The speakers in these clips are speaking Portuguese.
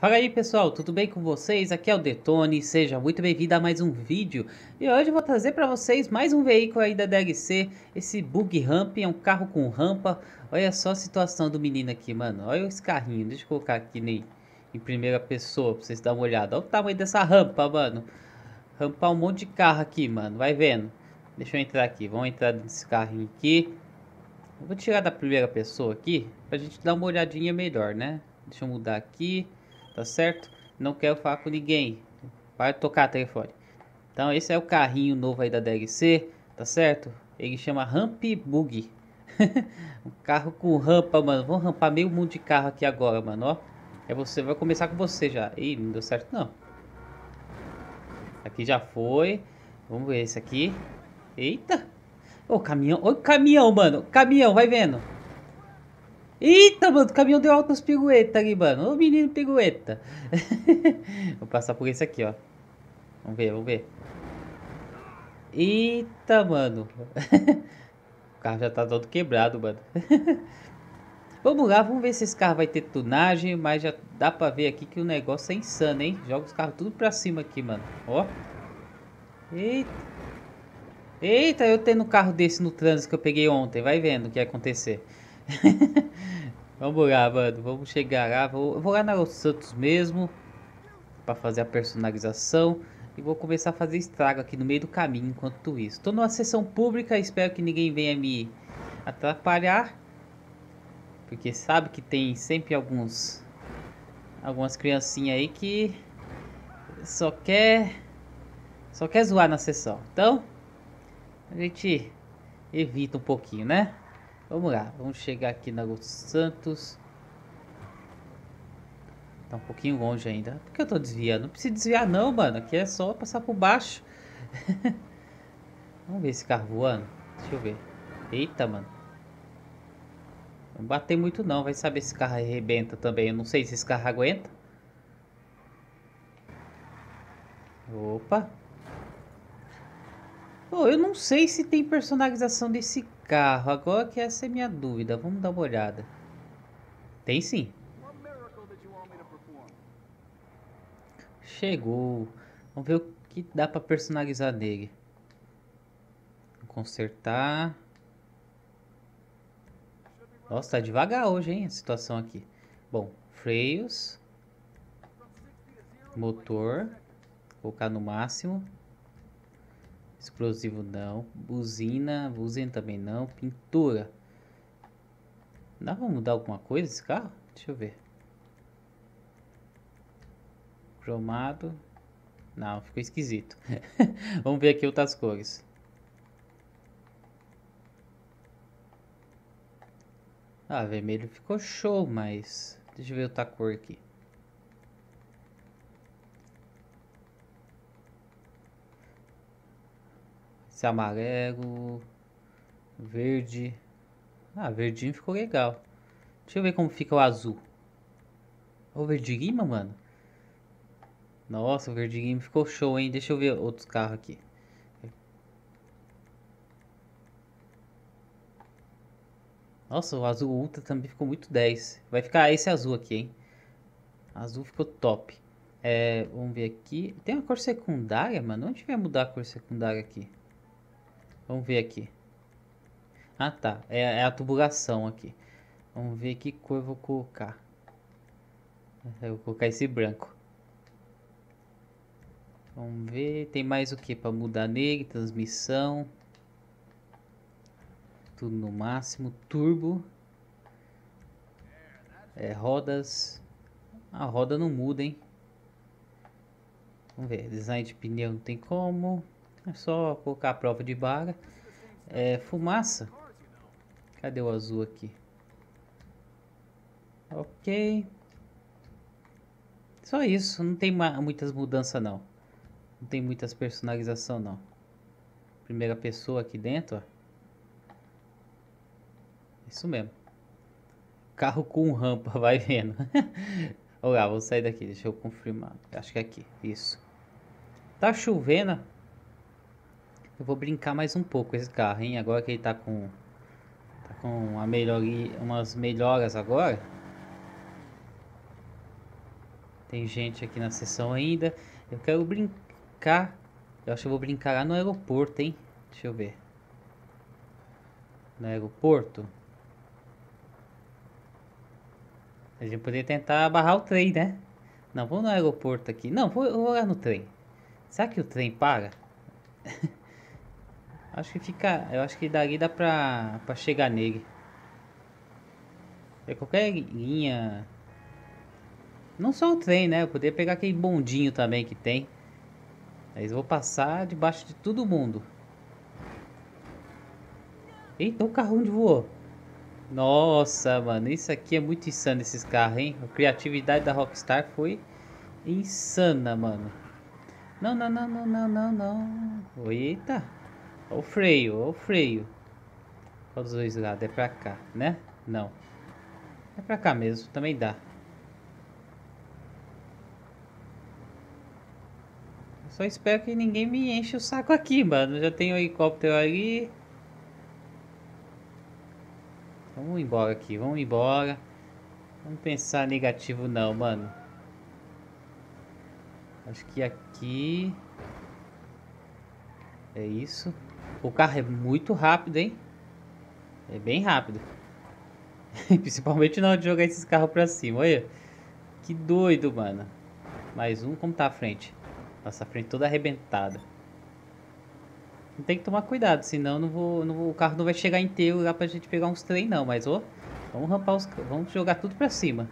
Fala aí pessoal, tudo bem com vocês? Aqui é o Detone, seja muito bem-vindo a mais um vídeo. E hoje eu vou trazer para vocês mais um veículo aí da DLC Esse Bug Ramp, é um carro com rampa. Olha só a situação do menino aqui, mano. Olha esse carrinho, deixa eu colocar aqui nem em primeira pessoa pra vocês darem uma olhada. Olha o tamanho dessa rampa, mano. Rampar um monte de carro aqui, mano, vai vendo. Deixa eu entrar aqui, vamos entrar nesse carrinho aqui. Eu Vou tirar da primeira pessoa aqui Pra gente dar uma olhadinha melhor, né? Deixa eu mudar aqui tá certo? Não quero falar com ninguém. Para tocar telefone. Então esse é o carrinho novo aí da DLC, tá certo? Ele chama Ramp Bug. um carro com rampa, mano. Vamos rampar meio mundo de carro aqui agora, mano, ó. É você, vai começar com você já. Ih, não deu certo não. Aqui já foi. Vamos ver esse aqui. Eita. Ô, caminhão. Ô, caminhão, mano. Caminhão, vai vendo. Eita, mano, o caminhão deu altas piruetas ali, mano. Ô, menino pirueta. Vou passar por esse aqui, ó. Vamos ver, vamos ver. Eita, mano. o carro já tá todo quebrado, mano. vamos lá, vamos ver se esse carro vai ter tunagem. Mas já dá pra ver aqui que o negócio é insano, hein? Joga os carros tudo pra cima aqui, mano. Ó. Eita. Eita, eu tendo um carro desse no trânsito que eu peguei ontem. Vai vendo o que vai acontecer. Vamos lá, mano. Vamos chegar lá. Vou, vou lá na Los Santos mesmo. Pra fazer a personalização. E vou começar a fazer estrago aqui no meio do caminho enquanto isso. Tô numa sessão pública. Espero que ninguém venha me atrapalhar. Porque sabe que tem sempre alguns... Algumas criancinhas aí que... Só quer... Só quer zoar na sessão. Então... A gente evita um pouquinho, né? Vamos lá, vamos chegar aqui na Los Santos. Tá um pouquinho longe ainda. Por que eu tô desviando? Não precisa desviar não, mano. Aqui é só passar por baixo. vamos ver esse carro voando. Deixa eu ver. Eita, mano. Não bater muito não. Vai saber se esse carro arrebenta também. Eu não sei se esse carro aguenta. Opa. Oh, eu não sei se tem personalização desse carro. Agora que essa é minha dúvida. Vamos dar uma olhada. Tem sim. Chegou. Vamos ver o que dá para personalizar nele. Consertar. Nossa, tá devagar hoje, hein, a situação aqui. Bom, freios. Motor. Colocar no máximo. Explosivo não. Buzina, buzina também não. Pintura. Dá pra mudar alguma coisa esse carro? Deixa eu ver. Cromado. Não, ficou esquisito. Vamos ver aqui outras cores. Ah, vermelho ficou show, mas... Deixa eu ver outra cor aqui. Esse amarelo. Verde. Ah, verdinho ficou legal. Deixa eu ver como fica o azul. O verde lima, mano. Nossa, o verde lima ficou show, hein? Deixa eu ver outros carros aqui. Nossa, o azul ultra também ficou muito 10. Vai ficar esse azul aqui, hein? Azul ficou top. É, vamos ver aqui. Tem uma cor secundária, mano. Onde vai mudar a cor secundária aqui? Vamos ver aqui. Ah, tá. É, é, a tubulação aqui. Vamos ver que cor eu vou colocar. Eu vou colocar esse branco. Vamos ver. Tem mais o que para mudar nele? Transmissão. Tudo no máximo. Turbo. É, rodas. A roda não muda, hein? Vamos ver. Design de pneu não tem como. É só colocar a prova de barra. É, fumaça. Cadê o azul aqui? Ok. Só isso. Não tem muitas mudanças não. Não tem muitas personalização não. Primeira pessoa aqui dentro, ó. Isso mesmo. Carro com rampa, vai vendo. Olha vou sair daqui, deixa eu confirmar. Acho que é aqui, isso. Tá chovendo, eu vou brincar mais um pouco esse carro, hein? Agora que ele tá com... Tá com a melhoria, umas melhoras agora. Tem gente aqui na sessão ainda. Eu quero brincar. Eu acho que eu vou brincar lá no aeroporto, hein? Deixa eu ver. No aeroporto. A gente poderia tentar barrar o trem, né? Não, vamos no aeroporto aqui. Não, vou, vou lá no trem. Será que o trem para? acho que fica... Eu acho que dali dá pra, pra chegar nele. É qualquer linha... Não só o trem, né? Eu poderia pegar aquele bondinho também que tem. Mas vou passar debaixo de todo mundo. Eita, o carro onde voou. Nossa, mano, isso aqui é muito insano esses carros, hein? A criatividade da Rockstar foi insana, mano. Não, não, não, não, não, não, não. Eita. Olha o freio, olha o freio. Olha os dois lados, é pra cá, né? Não. É pra cá mesmo, também dá. Só espero que ninguém me enche o saco aqui, mano. Já tem um helicóptero ali. Vamos embora aqui, vamos embora. Vamos pensar negativo não, mano. Acho que aqui... É isso. O carro é muito rápido, hein? É bem rápido. Principalmente na hora de jogar esses carros pra cima, olha. Que doido, mano. Mais um, como tá a frente? Nossa, a frente toda arrebentada. Tem que tomar cuidado, senão não vou, não vou, o carro não vai chegar inteiro lá pra gente pegar uns trem não, mas ó, vamos rampar os, vamos jogar tudo pra cima.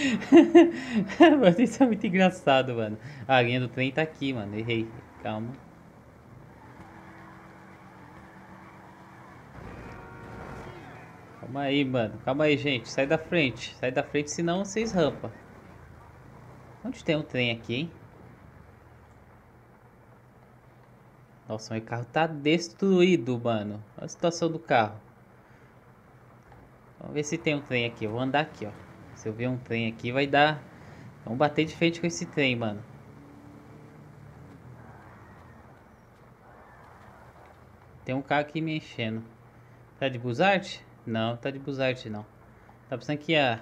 mano, isso é muito engraçado, mano. A linha do trem tá aqui, mano. Errei. Calma. Calma aí, mano. Calma aí, gente. Sai da frente. Sai da frente, senão vocês rampam. Onde tem um trem aqui, hein? Nossa, meu carro tá destruído, mano. Olha a situação do carro. Vamos ver se tem um trem aqui. Eu vou andar aqui, ó. Se eu ver um trem aqui, vai dar... Vamos bater de frente com esse trem, mano. Tem um carro aqui me enchendo. Tá de Buzarte? Não, tá de Buzarte não. Tá pensando que a...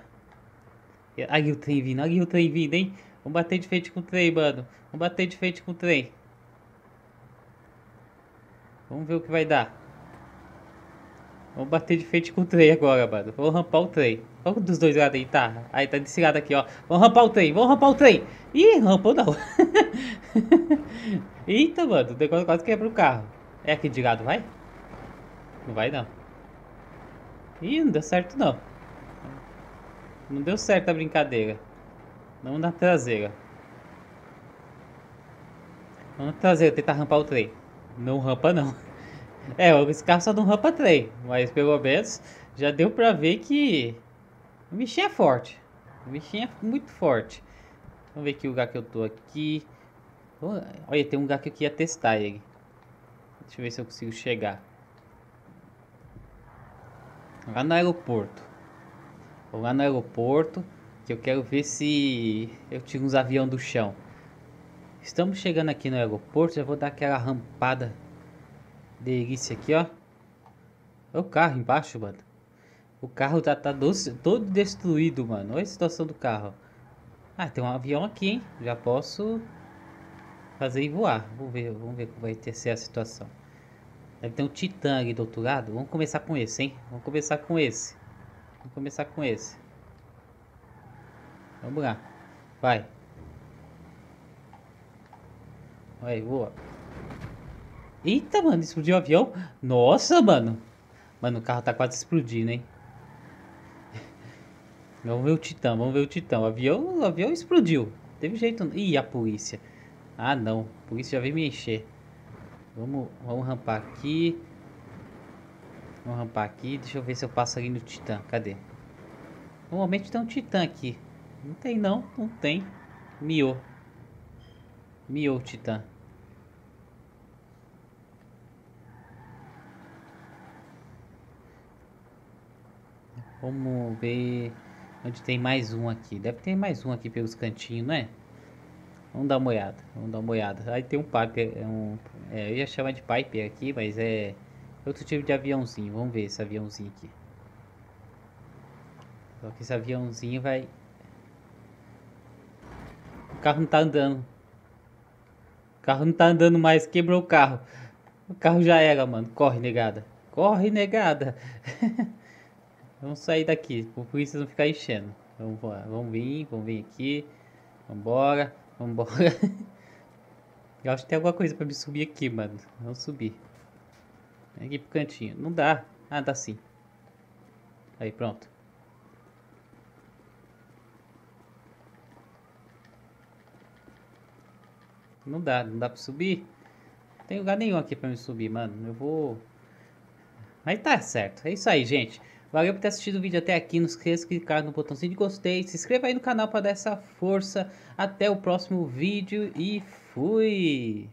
Aí o trem vindo, aí o trem vindo, hein? Vamos bater de frente com o trem, mano. Vamos bater de frente com o trem. Vamos ver o que vai dar. Vamos bater de frente com o trem agora, mano. Vamos rampar o trem. Qual dos dois lados aí tá? Aí tá desse lado aqui, ó. Vamos rampar o trem, vamos rampar o trem. Ih, rampou não. Eita, mano. O negócio quase quebra o carro. É aqui de lado, vai? Não vai, não. Ih, não deu certo, não. Não deu certo a brincadeira. Vamos na traseira. Vamos na traseira, tentar rampar o trem. Não rampa, não. É, esse carro só não rampa trem. Mas pelo menos já deu pra ver que o bichinho é forte. O bichinho é muito forte. Vamos ver que lugar que eu tô aqui. Olha, tem um lugar que eu queria testar ele. Deixa eu ver se eu consigo chegar. Lá no aeroporto. Vou lá no aeroporto. Que eu quero ver se eu tiro uns aviões do chão. Estamos chegando aqui no aeroporto. Já vou dar aquela rampada delícia aqui, ó. Olha o carro embaixo, mano. O carro tá, tá doce, todo destruído, mano. Olha a situação do carro. Ah, tem um avião aqui, hein? Já posso fazer e voar. Vamos ver, vamos ver como vai ter ser a situação. Deve ter um Titã ali do outro lado. Vamos começar com esse, hein? Vamos começar com esse. Vamos começar com esse. Vamos lá. Vai. Vai, voa. Eita, mano, explodiu o avião. Nossa, mano. Mano, o carro tá quase explodindo, hein? vamos ver o Titã, vamos ver o Titã. O avião, o avião explodiu. Teve jeito. Ih, a polícia. Ah, não. A polícia já veio me encher. Vamos, vamos rampar aqui. Vamos rampar aqui. Deixa eu ver se eu passo ali no Titã. Cadê? Normalmente tem um Titã aqui. Não tem não, não tem. Miou. Miou o Titã. Vamos ver onde tem mais um aqui. Deve ter mais um aqui pelos cantinhos, não é? Vamos dar uma olhada. Vamos dar uma olhada. Aí tem um piper, é um, é, eu ia chamar de piper aqui, mas é outro tipo de aviãozinho. Vamos ver esse aviãozinho aqui. Só que esse aviãozinho vai... O carro não tá andando. O carro não tá andando mais, quebrou o carro. O carro já era, mano. Corre, negada. Corre, negada. vamos sair daqui, por isso vocês não ficar enchendo. Vamos, vamos vir, vamos vir aqui. Vambora, vambora. Eu acho que tem alguma coisa pra me subir aqui, mano. Vamos subir. Aqui pro cantinho. Não dá. Ah, dá sim. Aí, pronto. Não dá, não dá pra subir. Não tem lugar nenhum aqui pra me subir, mano. Eu vou... Mas tá certo. É isso aí, gente. Valeu por ter assistido o vídeo até aqui. Não esqueça de clicar no botãozinho de gostei. Se inscreva aí no canal para dar essa força. Até o próximo vídeo e fui!